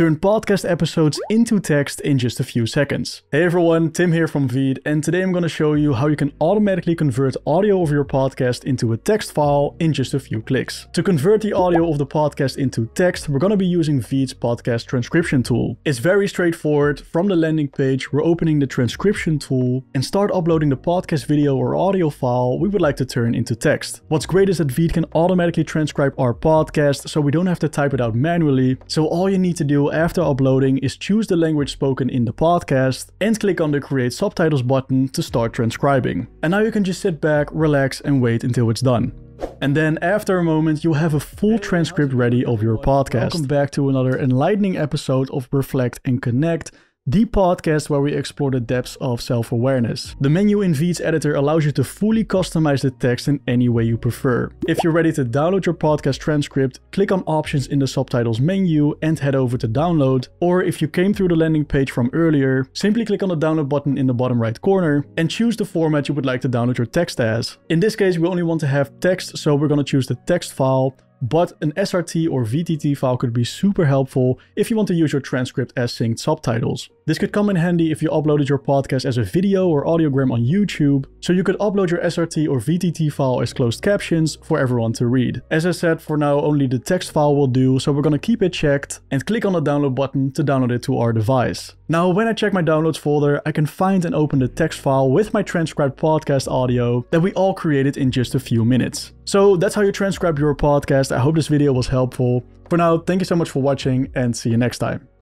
Turn podcast episodes into text in just a few seconds. Hey everyone, Tim here from Veed, and today I'm going to show you how you can automatically convert audio of your podcast into a text file in just a few clicks. To convert the audio of the podcast into text, we're going to be using Veed's podcast transcription tool. It's very straightforward. From the landing page, we're opening the transcription tool and start uploading the podcast video or audio file we would like to turn into text. What's great is that Veed can automatically transcribe our podcast so we don't have to type it out manually. So all you need to do after uploading is choose the language spoken in the podcast and click on the create subtitles button to start transcribing. And now you can just sit back, relax and wait until it's done. And then after a moment, you'll have a full transcript ready of your podcast. Welcome back to another enlightening episode of Reflect and Connect the podcast where we explore the depths of self awareness. The menu in Veed's editor allows you to fully customize the text in any way you prefer. If you're ready to download your podcast transcript, click on options in the subtitles menu and head over to download. Or if you came through the landing page from earlier, simply click on the download button in the bottom right corner and choose the format you would like to download your text as. In this case, we only want to have text, so we're going to choose the text file but an SRT or VTT file could be super helpful if you want to use your transcript as synced subtitles. This could come in handy if you uploaded your podcast as a video or audiogram on YouTube, so you could upload your SRT or VTT file as closed captions for everyone to read. As I said, for now only the text file will do, so we're gonna keep it checked and click on the download button to download it to our device. Now, when I check my downloads folder, I can find and open the text file with my transcribed podcast audio that we all created in just a few minutes. So that's how you transcribe your podcast. I hope this video was helpful. For now, thank you so much for watching and see you next time.